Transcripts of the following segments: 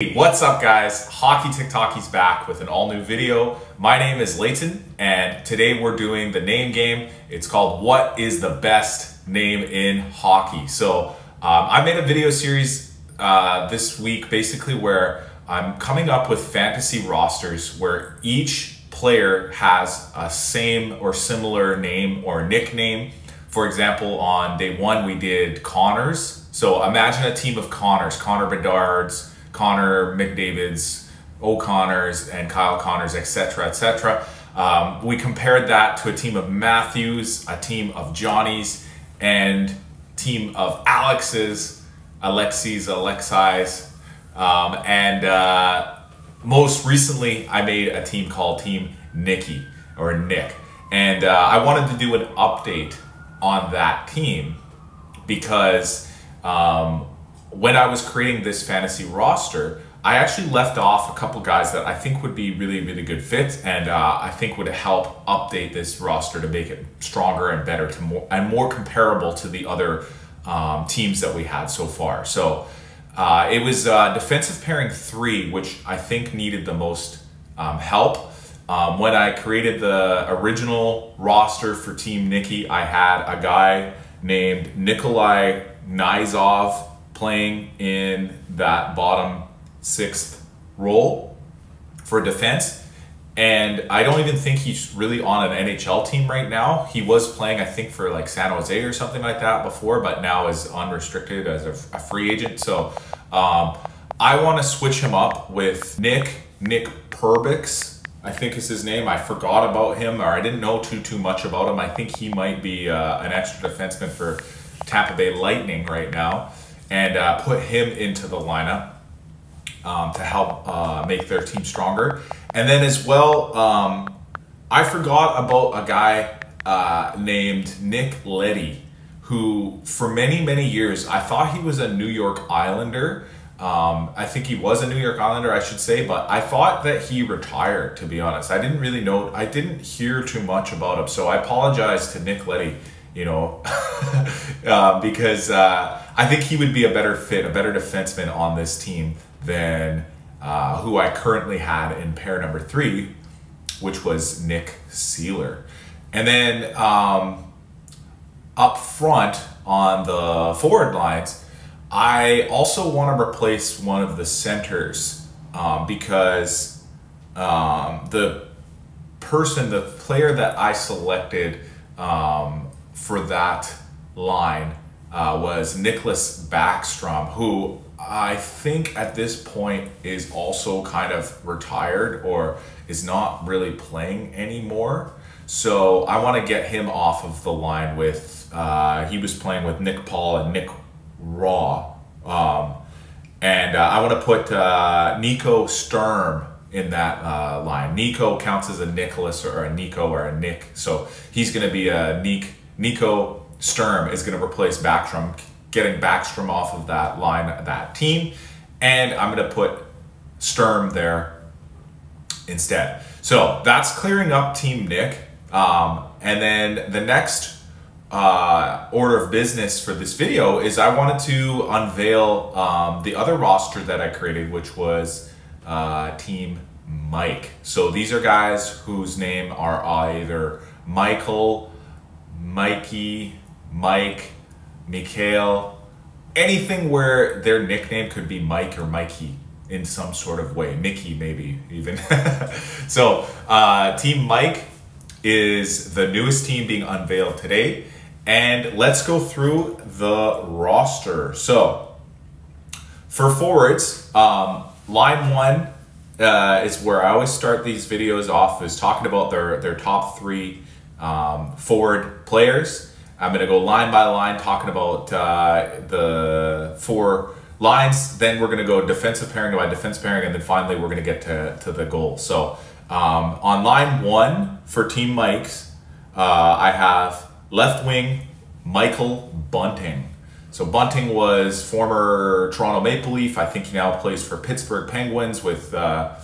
What's up guys? Hockey TikTockey's back with an all new video. My name is Layton and today we're doing the name game. It's called What is the Best Name in Hockey? So um, I made a video series uh, this week basically where I'm coming up with fantasy rosters where each player has a same or similar name or nickname. For example, on day one we did Connors. So imagine a team of Connors, Connor Bedards, Connor McDavid's, O'Connors, and Kyle Connors, etc., etc. Um, we compared that to a team of Matthews, a team of Johnny's, and team of Alex's, Alexis, Alexis, um, and uh, most recently I made a team called Team Nicky or Nick, and uh, I wanted to do an update on that team because um, when I was creating this fantasy roster, I actually left off a couple guys that I think would be really, really good fits, and uh, I think would help update this roster to make it stronger and better, to more and more comparable to the other um, teams that we had so far. So uh, it was uh, defensive pairing three, which I think needed the most um, help. Um, when I created the original roster for Team Nikki, I had a guy named Nikolai Knyzhov playing in that bottom sixth role for defense. And I don't even think he's really on an NHL team right now. He was playing, I think, for like San Jose or something like that before, but now is unrestricted as a, a free agent. So um, I want to switch him up with Nick, Nick Perbix, I think is his name. I forgot about him, or I didn't know too too much about him. I think he might be uh, an extra defenseman for Tampa Bay Lightning right now and uh, put him into the lineup um, to help uh, make their team stronger. And then as well, um, I forgot about a guy uh, named Nick Leddy, who for many, many years, I thought he was a New York Islander. Um, I think he was a New York Islander, I should say, but I thought that he retired, to be honest. I didn't really know, I didn't hear too much about him. So I apologize to Nick Leddy, you know, uh, because uh, I think he would be a better fit, a better defenseman on this team than uh, who I currently had in pair number three, which was Nick Seeler. And then um, up front on the forward lines, I also want to replace one of the centers um, because um, the person, the player that I selected um, for that line uh, was Nicholas Backstrom, who I think at this point is also kind of retired or is not really playing anymore. So I want to get him off of the line with, uh, he was playing with Nick Paul and Nick Raw. Um, and uh, I want to put uh, Nico Sturm in that uh, line. Nico counts as a Nicholas or a Nico or a Nick. So he's going to be a Nick, Nico Sturm is going to replace Backstrom, getting Backstrom off of that line, that team. And I'm going to put Sturm there instead. So that's clearing up Team Nick. Um, and then the next uh, order of business for this video is I wanted to unveil um, the other roster that I created, which was uh, Team Mike. So these are guys whose name are either Michael, Mikey, Mike, Mikhail, anything where their nickname could be Mike or Mikey in some sort of way. Mickey, maybe even. so, uh, Team Mike is the newest team being unveiled today. And let's go through the roster. So, for forwards, um, line one uh, is where I always start these videos off, is talking about their, their top three um, forward players. I'm going to go line by line talking about uh, the four lines. Then we're going to go defensive pairing by defense pairing, and then finally we're going to get to, to the goal. So um, on line one for Team Mike's, uh, I have left wing Michael Bunting. So Bunting was former Toronto Maple Leaf. I think he now plays for Pittsburgh Penguins with uh,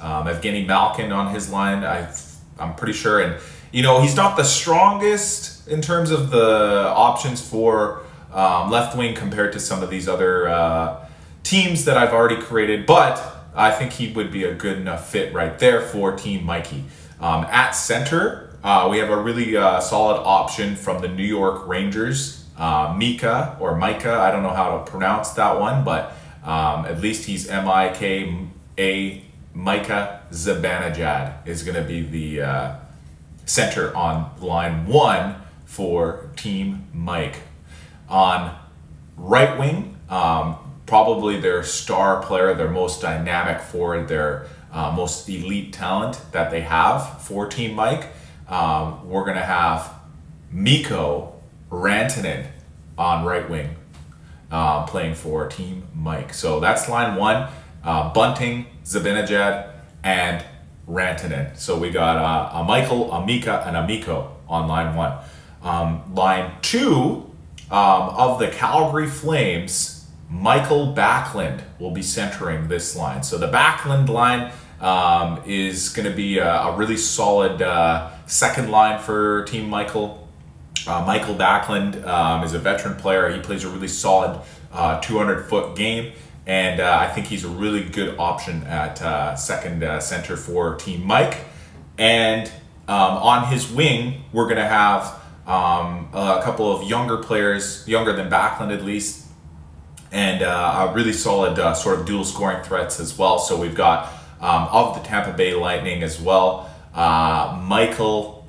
um, Evgeny Malkin on his line. I, I'm pretty sure. And, you know, he's not the strongest in terms of the options for um, left wing compared to some of these other uh, teams that I've already created, but I think he would be a good enough fit right there for Team Mikey. Um, at center, uh, we have a really uh, solid option from the New York Rangers, uh, Mika or Micah. I don't know how to pronounce that one, but um, at least he's M I K A Micah Zibanejad is going to be the uh, center on line one for Team Mike. On right wing, um, probably their star player, their most dynamic forward, their uh, most elite talent that they have for Team Mike. Um, we're going to have Mikko Rantanen on right wing uh, playing for Team Mike. So that's line one. Uh, Bunting, Zibanejad, and Rantanen. So we got uh, a Michael, a Mika, and a Mikko on line one. Um, line two um, of the Calgary Flames Michael Backlund will be centering this line. So the Backlund line um, is going to be a, a, really solid uh, second line for Team Michael. Uh, Michael Backlund um, is a veteran player. He plays a really solid 200 uh, foot game. And uh, I think he's a really good option at uh, second center for Team Mike. And um, on his wing, we're going to have um, a couple of younger players, younger than Backlund at least, and uh, a really solid uh, sort of dual scoring threats as well. So we've got um, of the Tampa Bay Lightning as well, uh, Michael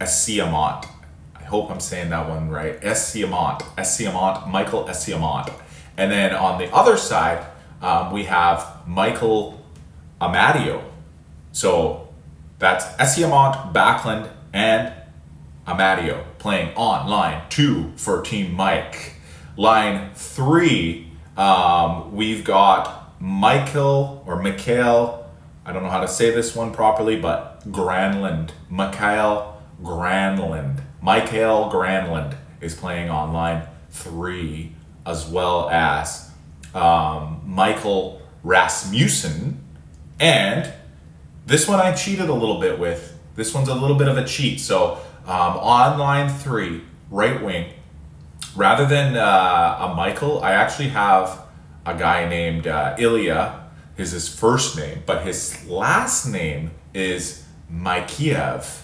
Eyssimont. I hope I'm saying that one right. Eyssimont, Eyssimont, Michael Eyssimont. And then on the other side, um, we have Michael Amadio. So that's Eyssimont, Backlund, and Amadio playing on line two for Team Mike. Line three, um, we've got Michael or Mikhail, I don't know how to say this one properly, but Granlund. Mikhail Granlund. Michael Granlund is playing on line three, as well as um, Michael Rasmussen. And this one I cheated a little bit with. This one's a little bit of a cheat. So um, on line three, right wing, rather than uh, a Michael, I actually have a guy named uh, Ilya. Is his first name, but his last name is Mikheyev.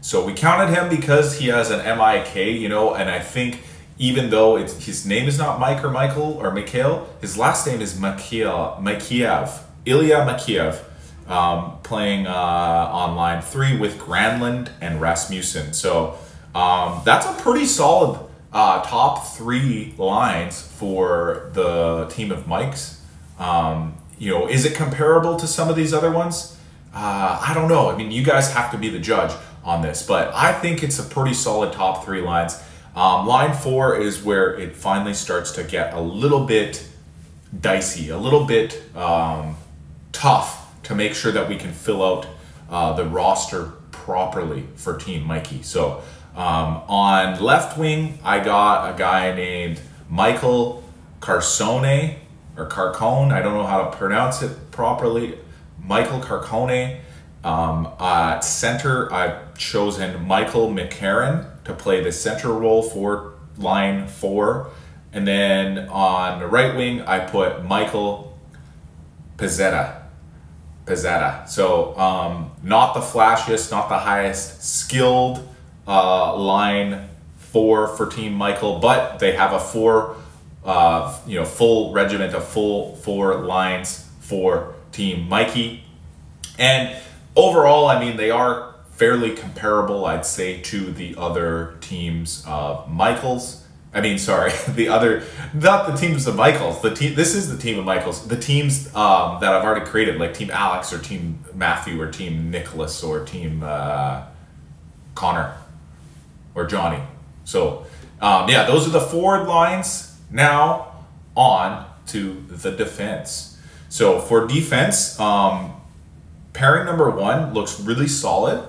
So we counted him because he has an M-I-K, you know, and I think even though his name is not Mike or Michael or Mikhail, his last name is Mikhail, Mikheyev, Ilya Mikheyev, um, playing uh, on line three with Granlund and Rasmussen. So um, that's a pretty solid uh, top three lines for the team of Mike's. Um, you know, is it comparable to some of these other ones? Uh, I don't know. I mean, you guys have to be the judge on this, but I think it's a pretty solid top three lines. Um, line four is where it finally starts to get a little bit dicey, a little bit um, tough to make sure that we can fill out uh, the roster properly for Team Mikey. So um, on left wing, I got a guy named Michael Carsone or Carcone. I don't know how to pronounce it properly. Michael Carcone. Um, at center, I've chosen Michael McCarron to play the center role for line four. And then on the right wing, I put Michael Pezzetta. Pezzetta. So um, not the flashiest, not the highest skilled uh, line four for Team Michael, but they have a four, uh, you know, full regiment of full four lines for Team Mikey. And overall, I mean, they are fairly comparable, I'd say, to the other teams of Michaels. I mean, sorry, the other, not the teams of Michaels. The team. This is the team of Michaels. The teams um, that I've already created, like Team Alex or Team Matthew or Team Nicholas or Team uh, Connor or Johnny. So, um, yeah, those are the forward lines. Now, on to the defense. So, for defense, um, pairing number one looks really solid.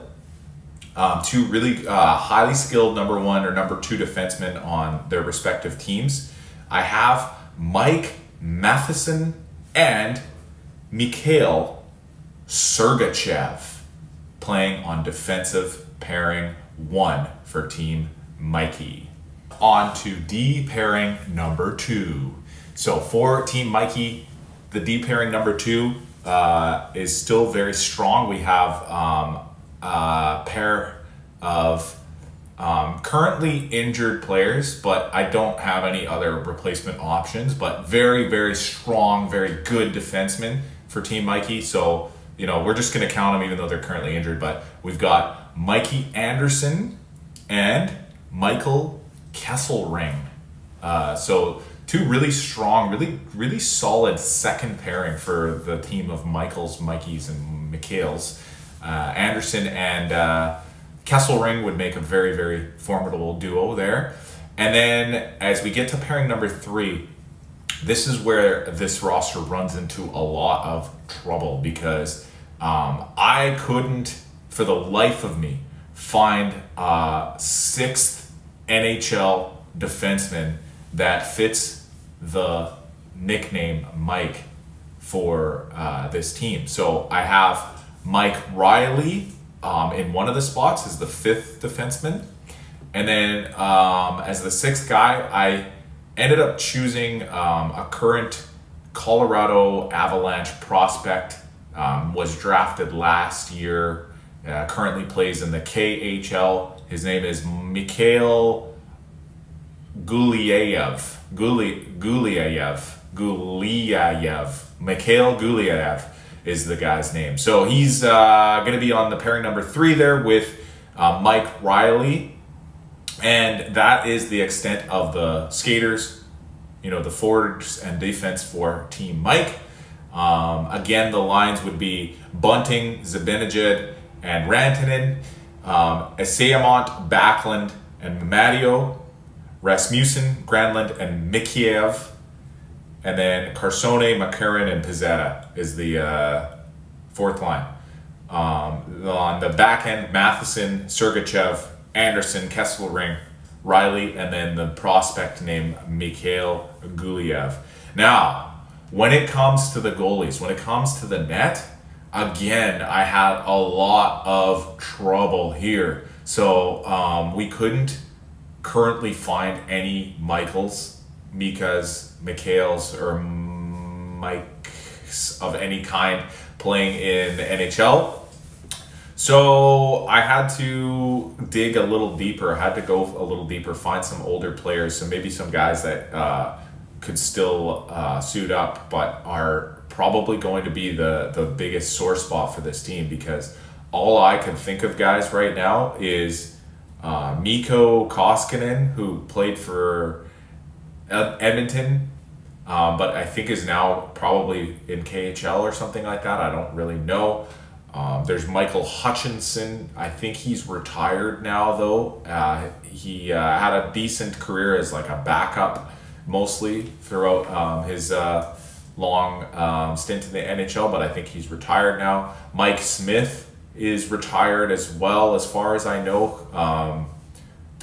Um, two really uh, highly skilled number one or number two defensemen on their respective teams. I have Mike Matheson and Mikhail Sergachev playing on defensive pairing one for Team Mikey. On to D pairing number two. So for Team Mikey, the D pairing number two uh, is still very strong. We have um, a pair of um, currently injured players, but I don't have any other replacement options. But very, very strong, very good defensemen for Team Mikey. So, you know, we're just going to count them even though they're currently injured. But we've got Mikey Anderson and Michael Kesselring. Uh, so, two really strong, really, really solid second pairing for the team of Michaels, Mikeys, and Mikhails. Uh, Anderson and uh, Kesselring would make a very, very formidable duo there. And then as we get to pairing number three, this is where this roster runs into a lot of trouble because um, I couldn't, for the life of me, find a sixth NHL defenseman that fits the nickname Mike for uh, this team. So I have Mike Reilly um, in one of the spots is the fifth defenseman. And then um, as the sixth guy, I ended up choosing um, a current Colorado Avalanche prospect, um, was drafted last year, uh, currently plays in the KHL. His name is Mikhail Gulyayev. Guli, Gulyayev. Mikhail Gulyayev is the guy's name. So he's uh, going to be on the pairing number three there with uh, Mike Reilly. And that is the extent of the skaters, you know, the forwards and defense for Team Mike. Um, again, the lines would be Bunting, Zibanejad, and Rantanen, um, Eyssimont, Backlund, and Matteo, Rasmussen, Granlund, and Mikheyev. And then Carcone, McCarron, and Pezzetta is the uh, fourth line. Um, on the back end, Matheson, Sergachev, Anderson, Kesselring, Reilly, and then the prospect named Mikhail Gulyayev. Now, when it comes to the goalies, when it comes to the net, again, I had a lot of trouble here. So um, we couldn't currently find any Michaels Mikas, Mikhails, or Mikes of any kind playing in the NHL. So I had to dig a little deeper. I had to go a little deeper, find some older players, so maybe some guys that uh, could still uh, suit up, but are probably going to be the the biggest sore spot for this team because all I can think of guys right now is uh, Mikko Koskinen, who played for Edmonton, um, but I think is now probably in KHL or something like that. I don't really know. Um, there's Michael Hutchinson. I think he's retired now, though. Uh, he uh, had a decent career as like a backup, mostly throughout um, his uh, long um, stint in the NHL. But I think he's retired now. Mike Smith is retired as well, as far as I know.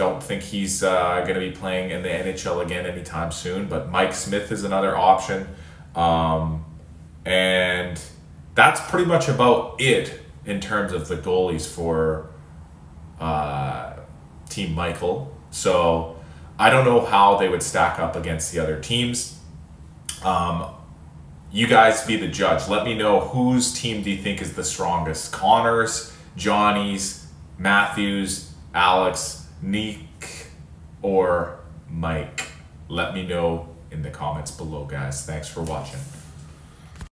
Don't think he's uh, going to be playing in the NHL again anytime soon. But Mike Smith is another option. Um, and that's pretty much about it in terms of the goalies for uh, Team Michael. So I don't know how they would stack up against the other teams. Um, you guys be the judge. Let me know whose team do you think is the strongest? Connor's, Johnny's, Matthews, Alex, Nick or Mike? Let me know in the comments below, guys. Thanks for watching.